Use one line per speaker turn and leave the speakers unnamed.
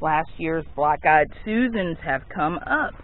Last year's Black Eyed Susans have come up.